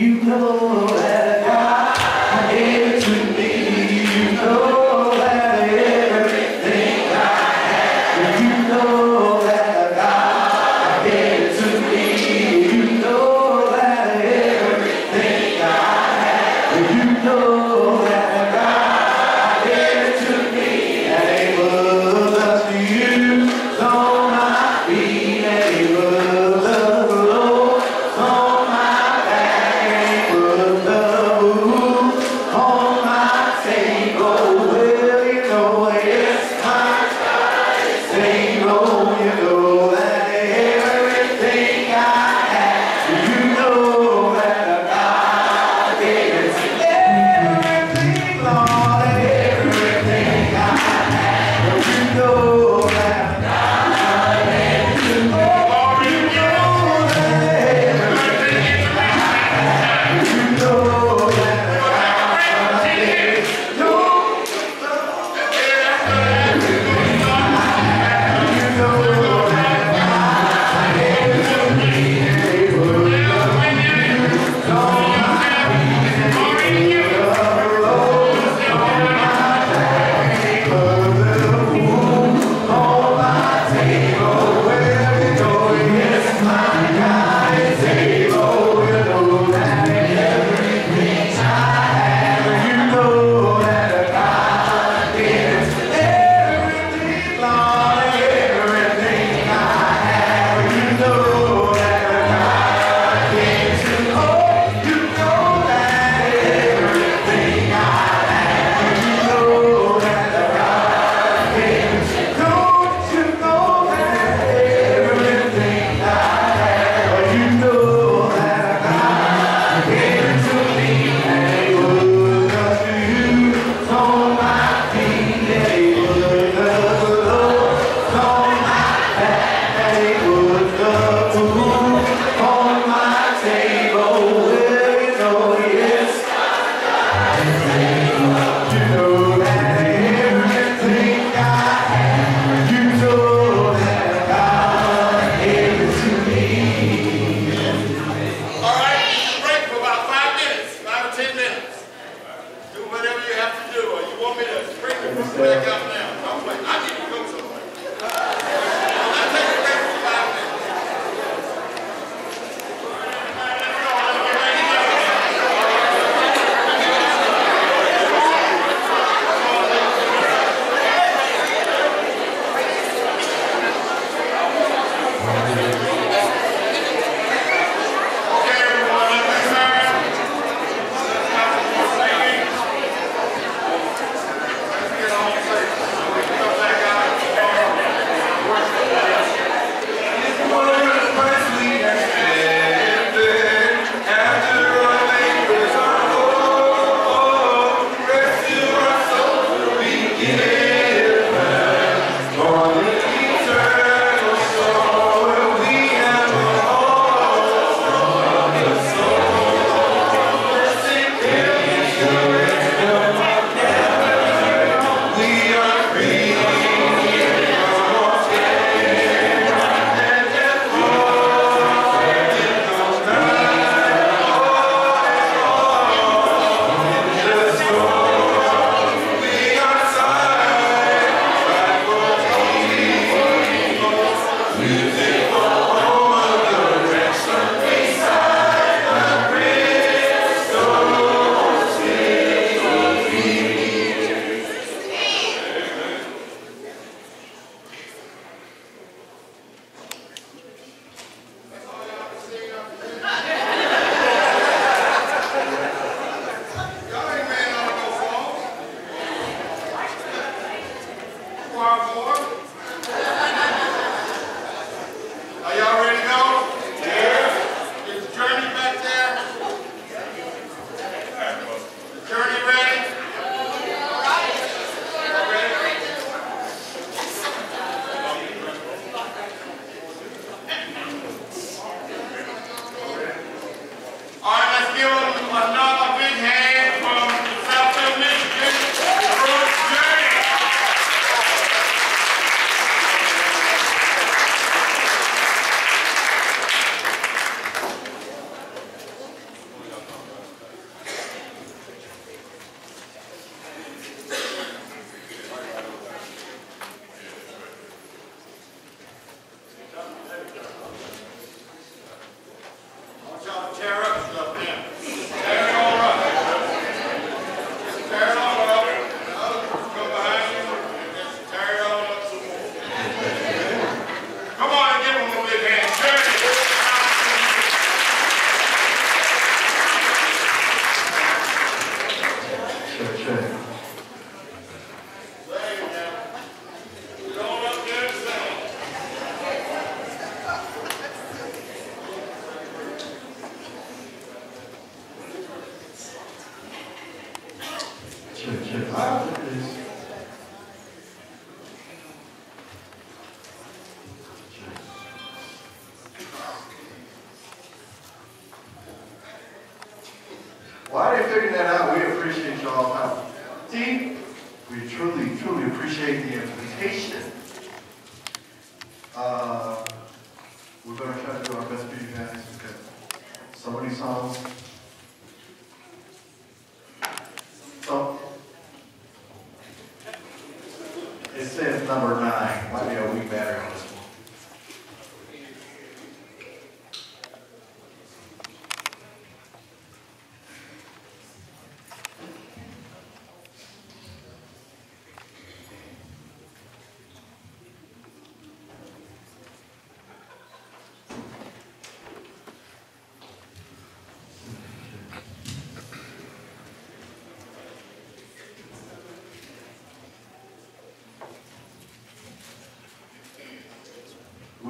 you know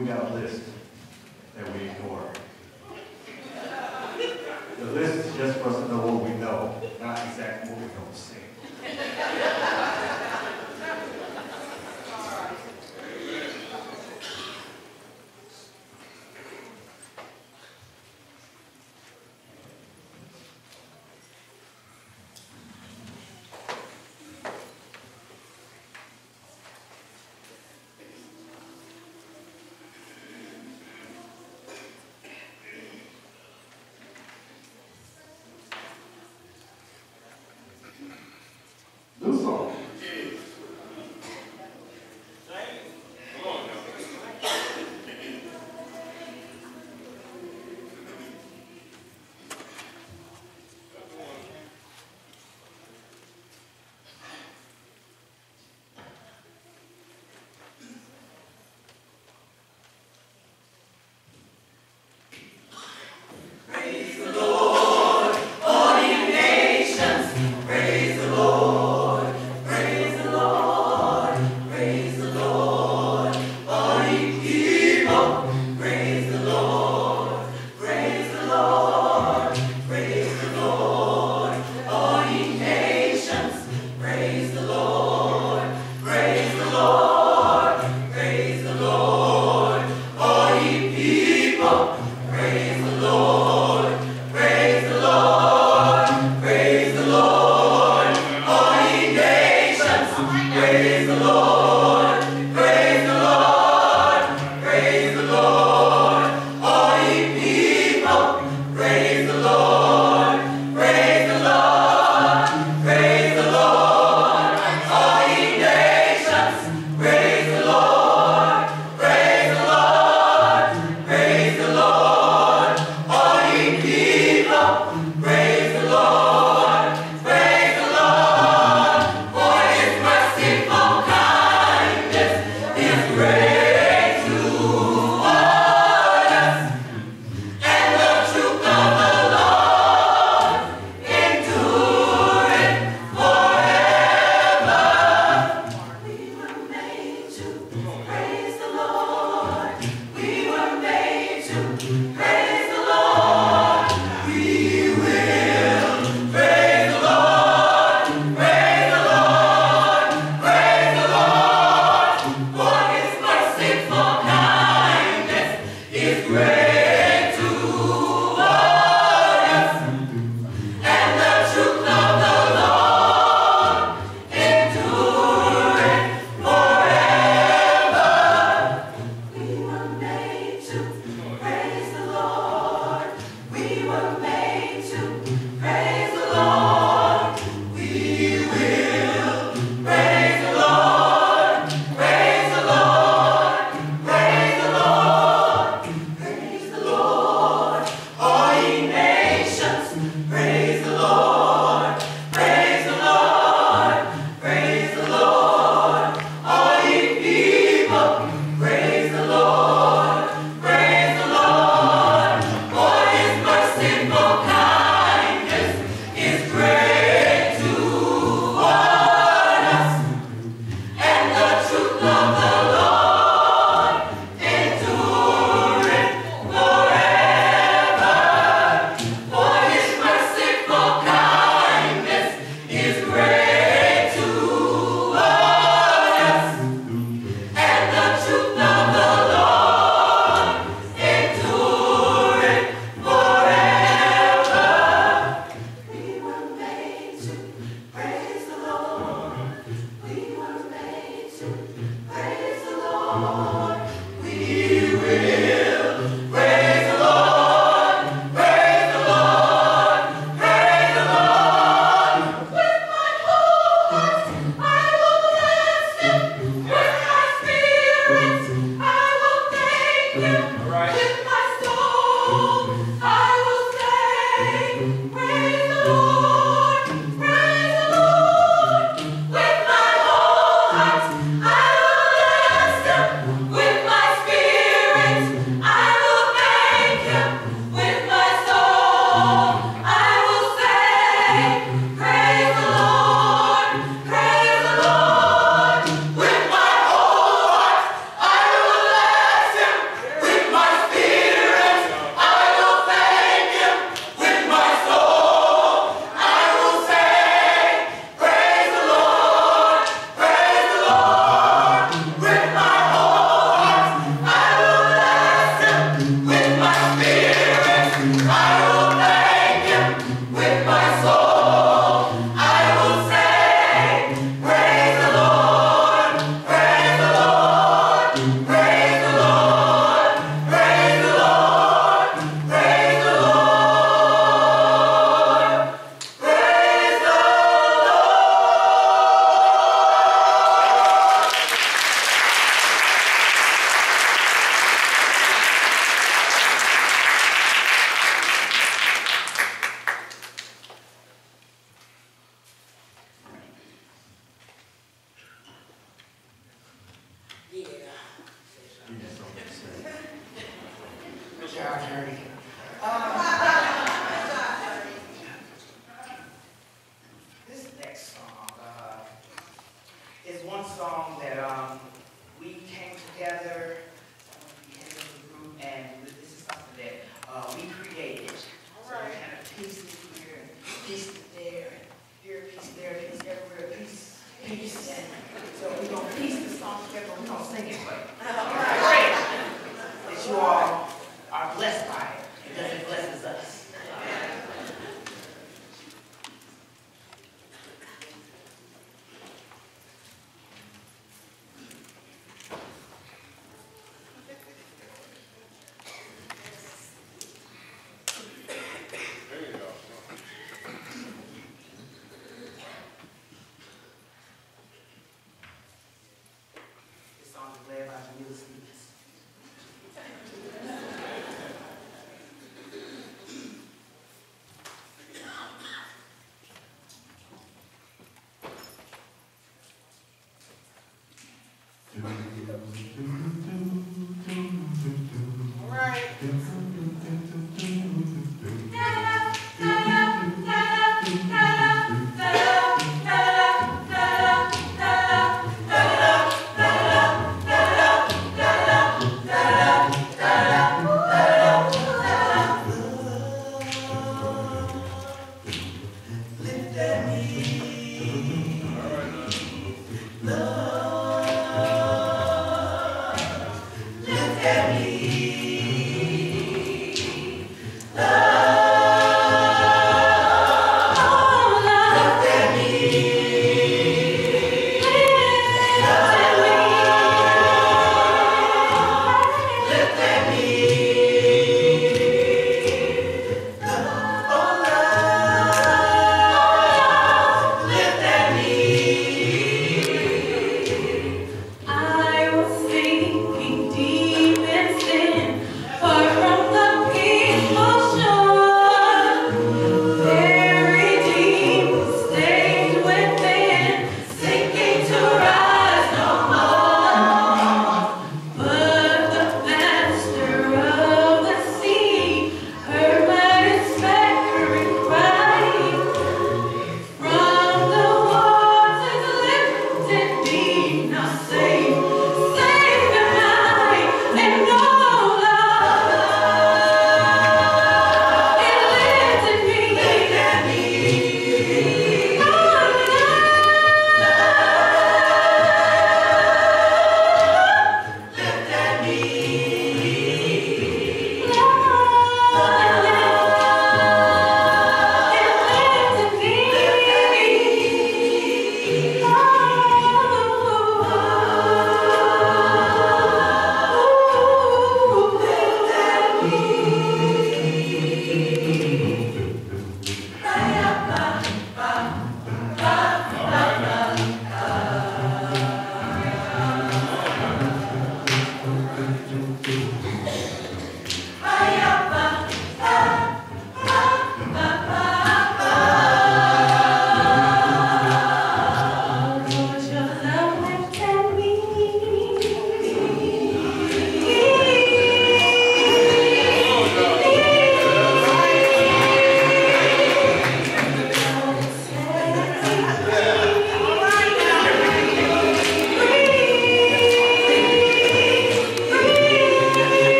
we got a list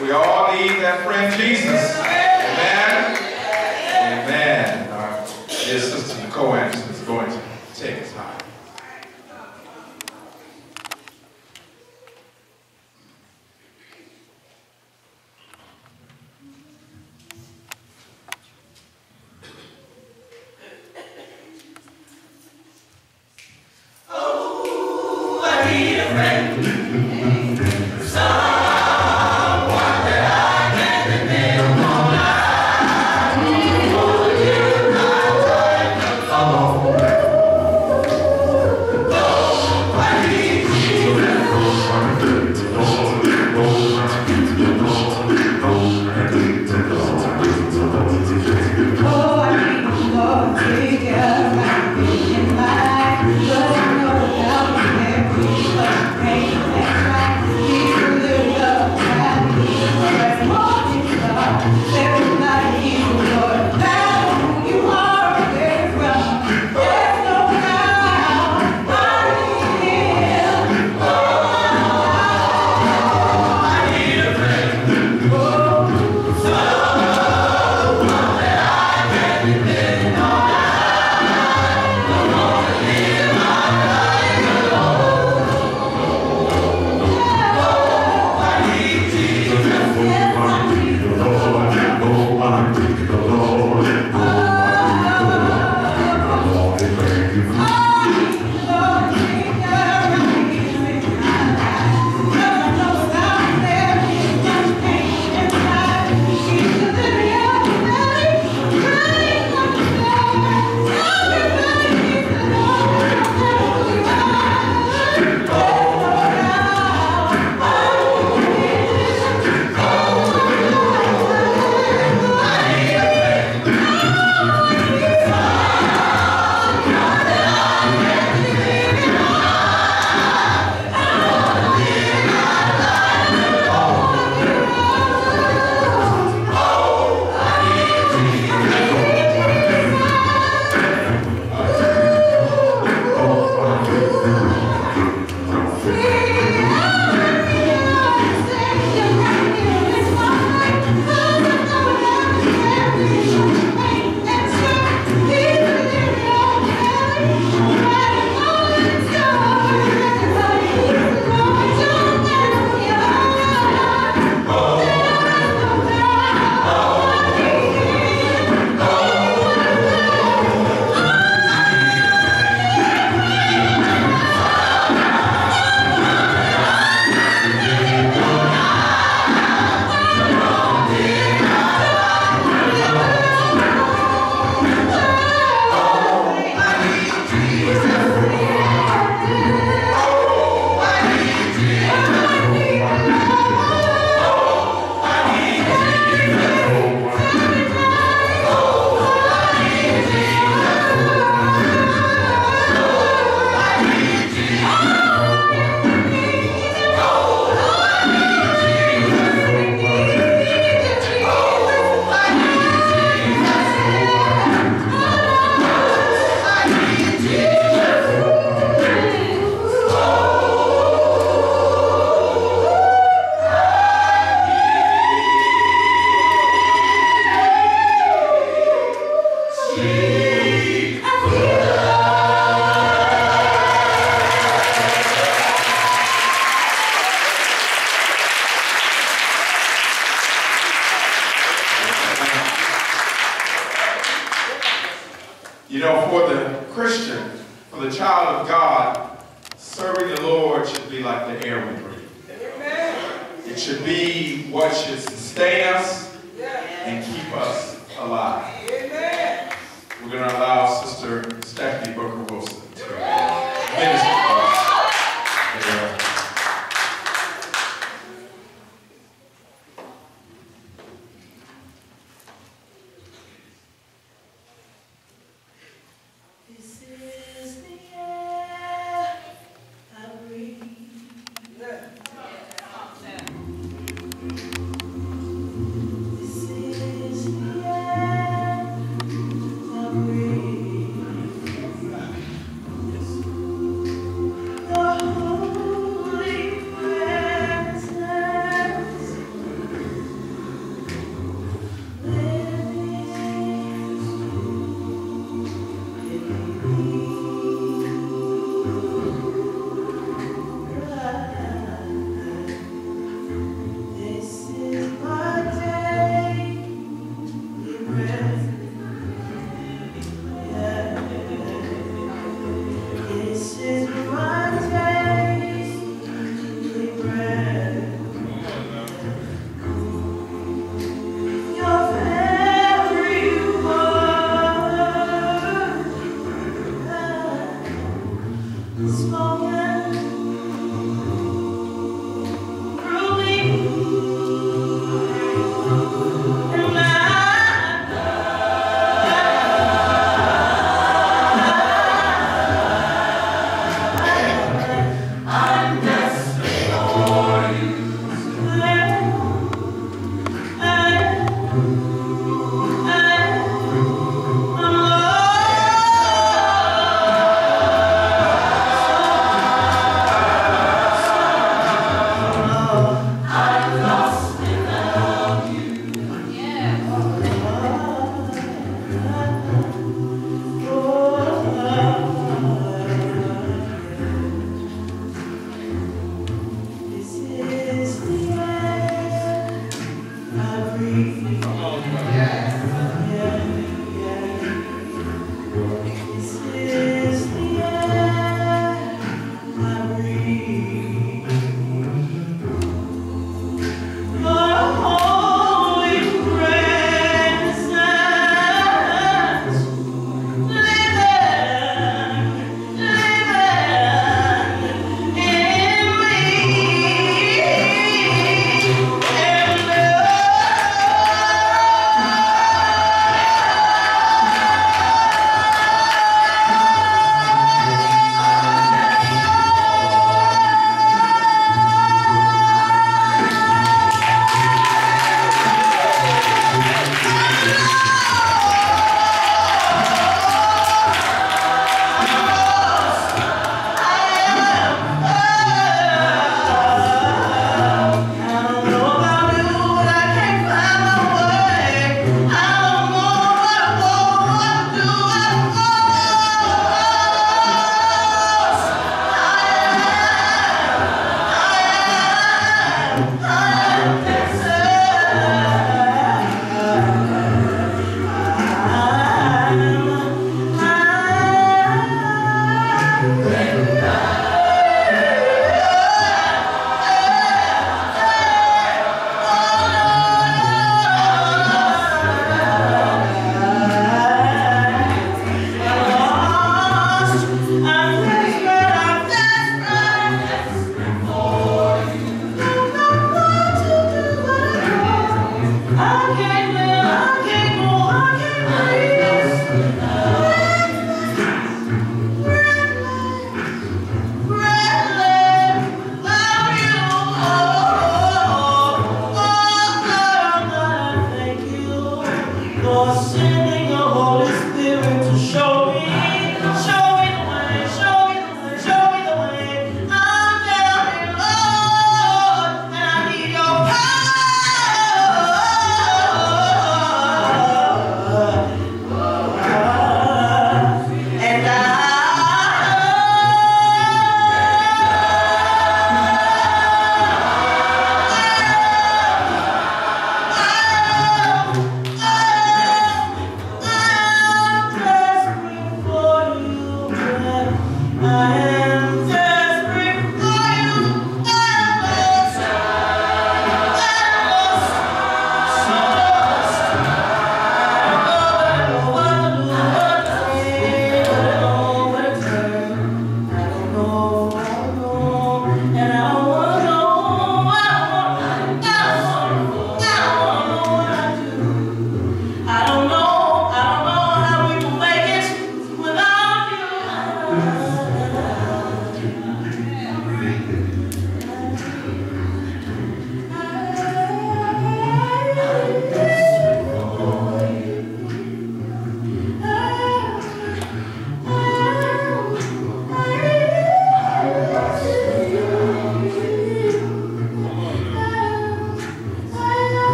We all need that friend Jesus.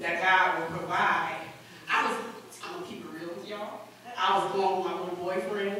that God will provide. I was, I'm gonna keep it real with y'all. I was born with my little boyfriend